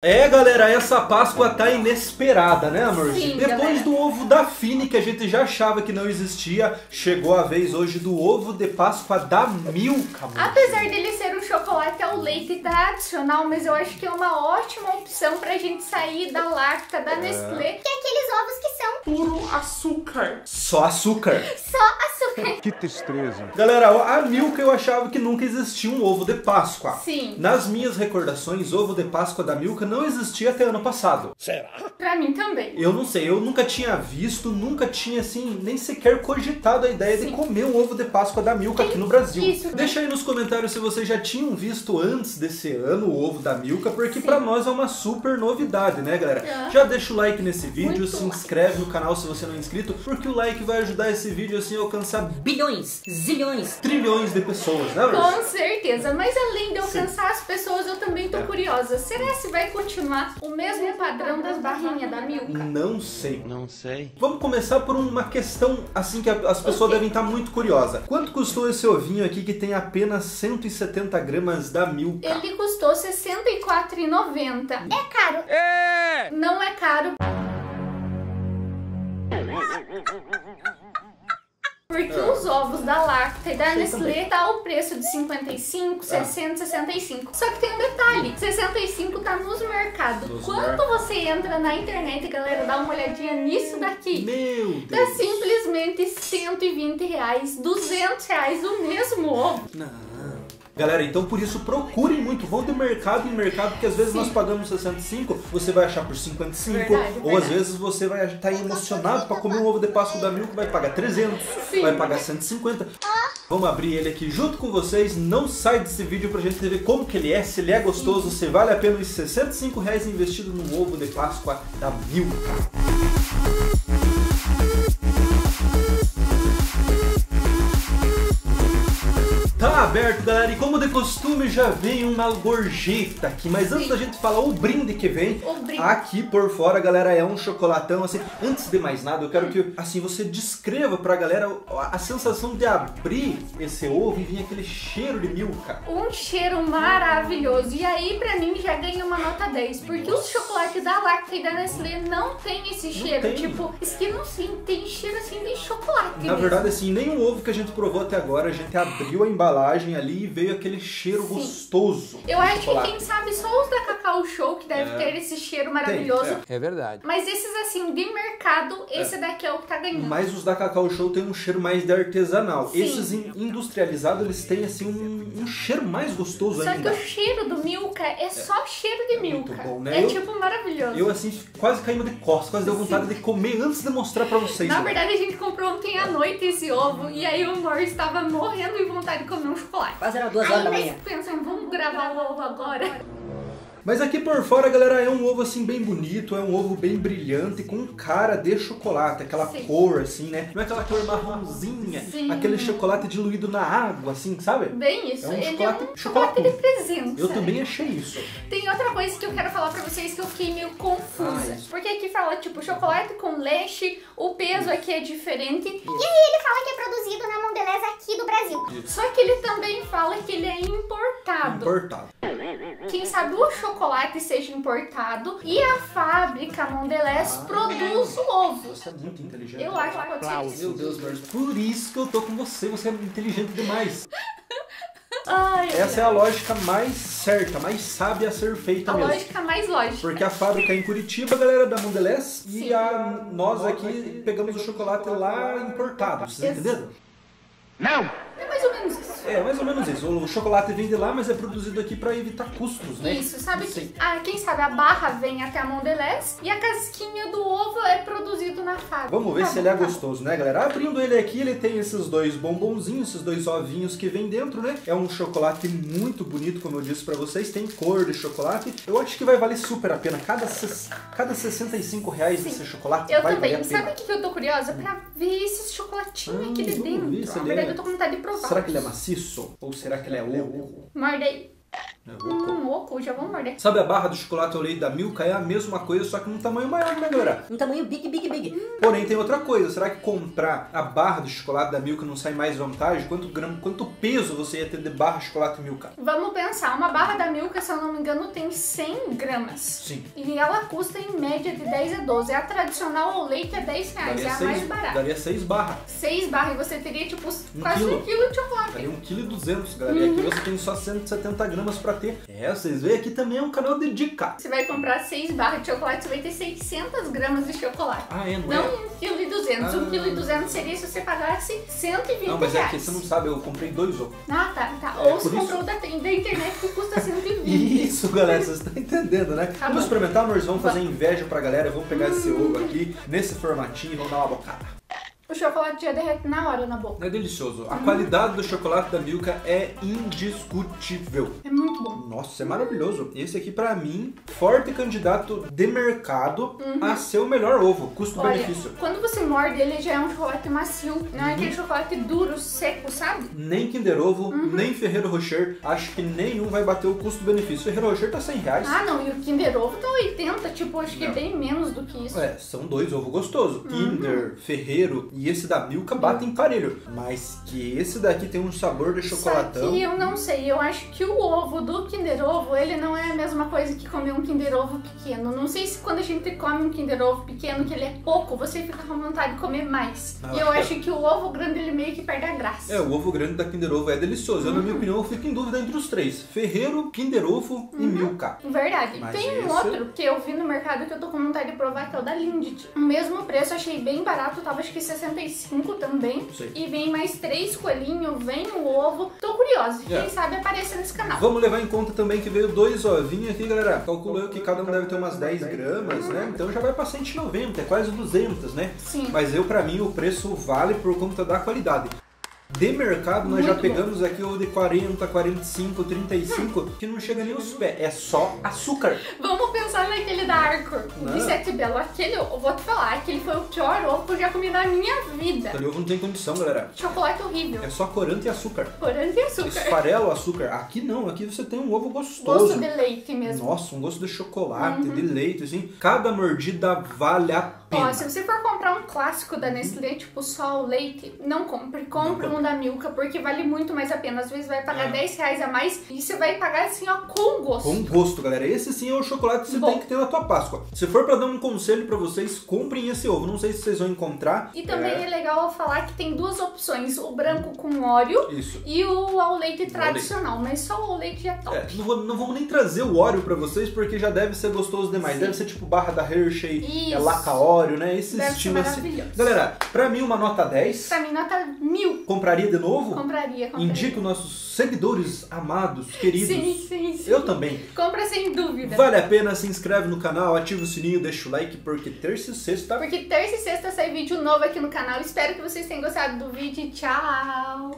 É, galera, essa Páscoa tá inesperada, né, amor? Sim, Depois galera. do ovo da Fini, que a gente já achava que não existia, chegou a vez hoje do ovo de Páscoa da Milka, amor. Apesar dele ser um chocolate ao leite tradicional, mas eu acho que é uma ótima opção pra gente sair da lacta da Nestlé. Que é aqueles ovos que são Puro açúcar. Só açúcar. só açúcar. Que tristeza. Galera, a Milka eu achava que nunca existia um ovo de Páscoa. Sim. Nas minhas recordações, ovo de Páscoa da Milka não existia até ano passado. Pra mim também. Eu não sei, eu nunca tinha visto, nunca tinha assim, nem sequer cogitado a ideia de Sim. comer um ovo de Páscoa da Milka aqui no Brasil. isso, né? Deixa aí nos comentários se vocês já tinham visto antes desse ano o ovo da Milka, porque Sim. pra nós é uma super novidade, né, galera? É. Já deixa o like nesse vídeo, Muito se like. inscreve no canal se você não é inscrito, porque o like vai ajudar esse vídeo assim a alcançar bilhões, zilhões. trilhões de pessoas, né, Bruce? Com certeza, mas além de alcançar as pessoas, eu também tô curiosa. Será se vai continuar o mesmo padrão das barrinhas da Milka? Não sei. Não sei. Vamos começar por uma questão assim que as pessoas devem estar muito curiosas. Quanto custou esse ovinho aqui que tem apenas 170 gramas da Milka? Ele custou R$ 64,90. É caro. Não é caro. Porque os ovos da Lacta e da Nestlé tá o preço de 55, 60, 65. Só que tem um detalhe, 65 tá nos mercados. Nos Quando você entra na internet, galera, dá uma olhadinha nisso daqui. Meu Tá Deus! simplesmente 120 reais, 200 reais o mesmo ovo. Não. Galera, então por isso procurem muito, vão de mercado em mercado, porque às vezes Sim. nós pagamos 65, você vai achar por 55, Verdade, ou às verdade. vezes você vai estar emocionado para comer um ovo de Páscoa da Milka, vai pagar 300, Sim. vai pagar 150. Vamos abrir ele aqui junto com vocês, não sai desse vídeo pra gente ver como que ele é, se ele é gostoso, se vale a pena os 65 reais investido num ovo de Páscoa da Milka. Tá aberto, galera, e como de costume já vem uma gorjeta aqui, mas antes Sim. da gente falar o brinde que vem, brinde. aqui por fora, galera, é um chocolatão, assim, antes de mais nada, eu quero que, assim, você descreva pra galera a a sensação de abrir esse ovo e vir aquele cheiro de milka. Um cheiro maravilhoso. E aí, pra mim, já ganha uma nota 10. Porque os chocolates da Lacta e da Nestlé não tem esse cheiro. tem. Tipo, Skin sim, tem cheiro assim de chocolate. Na mesmo. verdade, assim, nenhum ovo que a gente provou até agora, a gente abriu a embalagem ali e veio aquele cheiro Sim. gostoso. Eu acho que chocolate. quem sabe só os da Cacau Show que deve ter esse cheiro maravilhoso. é. É verdade. Mas esses assim, de mercado, esse daqui é o que tá ganhando. Mas os da Cacau Show tem um cheiro mais de artesanal. Sim. Esses in- industrializados, eles têm assim um, um cheiro mais gostoso Só que ainda. o cheiro do Milka é só cheiro de muito Milka. bom, né? É Eu- tipo maravilhoso. Eu assim, quase caímos de costas, quase deu vontade de comer antes de mostrar pra vocês. Na né? verdade, a gente comprou ontem à noite esse ovo e aí o amor estava morrendo de vontade de comer um chocolate. Quase era duas Aí horas da nós manhã. pensamos, vamos gravar o ovo agora? Mas aqui por fora, galera, é um ovo assim bem bonito, é um ovo bem brilhante, com cara de chocolate, aquela Sim. cor assim, né? Não é aquela cor marronzinha, Sim. aquele chocolate diluído na água, assim, sabe? Bem isso, É um ele chocolate- é um chocolate de presente. Eu também achei isso. Tem outra coisa que eu quero falar pra vocês que eu fiquei meio confusa. Ah, isso. Porque aqui fala, tipo, chocolate com leite, o peso aqui é diferente. E aí ele fala que é produzido na Mondelez aqui do Brasil. Só que ele também fala que ele é importado. Importado. Quem sabe o chocolate seja importado e a fábrica Mondelez produz o ovo. Você é muito inteligente. Eu acho que pode ser isso. Meu Deus, Marcos. Por isso que eu tô com você, você é inteligente demais. Ai, Essa é a lógica mais certa, mais sábia a ser feita a mesmo. lógica mais lógica. Porque a fábrica é em Curitiba, galera, da Mondelez, e Sim. a, nós aqui pegamos o chocolate lá importado, vocês entenderam? É mais ou menos isso. É, mais ou menos isso. O chocolate vem de lá, mas é produzido aqui pra evitar custos, né? Isso, sabe que, ah, quem sabe a barra vem até a Mondelez e a casquinha do ovo é produzido na fábrica. Vamos ver Tá se ele é bom, tá. gostoso, né, galera? Abrindo ele aqui, ele tem esses dois bombonzinhos, esses dois ovinhos que vem dentro, né? É um chocolate muito bonito, como eu disse pra vocês. Tem cor de chocolate. Eu acho que vai valer super a pena. Cada, cada 65 reais desse chocolate Eu vai também. valer a pena. Sabe o que eu tô curiosa? Pra ver esses chocolatinhos Hum, aqui de dentro. Na verdade, é- eu tô com vontade de provar. Será que ele é maciço? Ou será que ele é oco? Morde aí. É, oco. Hum, oco, já vou morder. Sabe a barra do chocolate ao leite da Milka? É a mesma coisa, só que num tamanho maior, né, galera? Um tamanho big, big, big. Porém, tem outra coisa. Será que comprar a barra do chocolate da Milka não sai mais vantagem? Quanto grama, quanto peso você ia ter de barra de chocolate Milka? Vamos pensar, uma barra da Milka, se eu não me engano, tem 100 gramas. Sim. E ela custa em média de 10 a 12. A tradicional ao leite é 10 reais, é a mais barata. daria seis barras. 6 barras e você teria, tipo, Um quase quilo. um quilo de chocolate. Daria 1,2 kg, galera. E aqui você tem só 170 gramas pra ter. É, vocês veem aqui também é um canal dedicado. Você vai comprar 6 barras de chocolate, você vai ter 600 gramas de chocolate. Ah, é, não, Não é? 1,2 kg. Ah. 1,2 kg seria se você pagasse 120 Não, mas é reais. que você não sabe, eu comprei dois ovos. Ah, tá, tá. É, Ou por isso- comprou da, da internet que custa 120. Isso, galera, vocês estão entendendo, né? Tá vamos bom. experimentar, amores? Vamos fazer inveja pra galera. Vamos pegar esse ovo aqui, nesse formatinho e vamos dar uma bocada. O chocolate já derrete na hora na boca. É delicioso. A qualidade do chocolate da Milka é indiscutível. É muito bom. Nossa, é maravilhoso. Esse aqui, pra mim, forte candidato de mercado a ser o melhor ovo, custo-benefício. quando você morde ele já é um chocolate macio, não Uhum. é aquele chocolate duro, seco, sabe? Nem Kinder Ovo, Uhum. nem Ferreiro Rocher, acho que nenhum vai bater o custo-benefício. Ferreiro Rocher tá 100 reais. Ah, não, e o Kinder Ovo tá 80, tipo, acho que Não. bem menos do que isso. É, são dois ovos gostosos. Uhum. Kinder, Ferreiro e esse da Milka batem parelho. Mas que esse daqui tem um sabor de chocolatão. Só que eu não sei, eu acho que o ovo do Kinder Ovo, ele não é a mesma coisa que comer um Kinder Ovo pequeno. Não sei se quando a gente come um Kinder Ovo pequeno, que ele é pouco, você fica com vontade de comer mais. Ah, e eu acho acho que o ovo grande, ele meio que perde a graça. É, o ovo grande da Kinder Ovo é delicioso. Eu, na Uhum. minha opinião, eu fico em dúvida entre os três: Ferreiro, Kinder Ovo e Milka. Verdade. Mas Tem um esse- outro que eu vi no mercado que eu tô com vontade de provar, que é o da Lindt. O mesmo preço, achei bem barato, tava acho que 65 também. Sei. E vem mais três coelhinhos, vem o ovo. Tô curiosa, É. quem sabe aparecer nesse canal. Vamos levar em conta também que veio dois ovinhos aqui, galera. Calculo eu que cada um deve ter umas 10 gramas, né? Então já vai pra 190, é quase 200, né? Sim. Mas eu, pra mim, o preço vale por conta da qualidade. De mercado, nós já Muito pegamos aqui o de 40, 45, 35, que não chega nem aos pés. É só açúcar. Vamos pensar naquele da Arcor, Não. de Sete Belo. Aquele, eu vou te falar, aquele foi o pior ovo que eu já comi na minha vida. Aquele ovo não tem condição, galera. Chocolate horrível. É só corante e açúcar. Corante e açúcar. Esfarela o açúcar. Aqui não, aqui você tem um ovo gostoso. Gosto de leite mesmo. Nossa, um gosto de chocolate, de leite, assim. Cada mordida vale a pena. Ó, se você for comprar um clássico da Nestlé, tipo só o leite, não compre. Compre um da Milka, porque vale muito mais a pena. Às vezes vai pagar Ah. 10 reais a mais e você vai pagar assim, ó, com gosto. Com gosto, galera. Esse sim é o chocolate que você Bom. tem que ter na tua Páscoa. Se for pra dar um conselho pra vocês, comprem esse ovo. Não sei se vocês vão encontrar. E também é. É, legal eu falar que tem duas opções: o branco com óleo Isso. e o ao leite tradicional. Mas só o ao leite é top. É, não, vou- não vamos nem trazer o Oreo pra vocês, porque já deve ser gostoso demais. Sim. Deve ser tipo barra da Hershey, é Isso. Oreo, né? Esse Deve estilo assim. Galera, pra mim uma nota 10. Pra mim, nota mil. Compraria de novo? Compraria, compraria. Indico nossos seguidores amados, queridos. Sim, sim, sim. Eu também. Compra sem dúvida. Vale a pena, se inscreve no canal, ativa o sininho, deixa o like, porque terça e sexta Porque terça e sexta sai vídeo novo aqui no canal. Espero que vocês tenham gostado do vídeo. Tchau!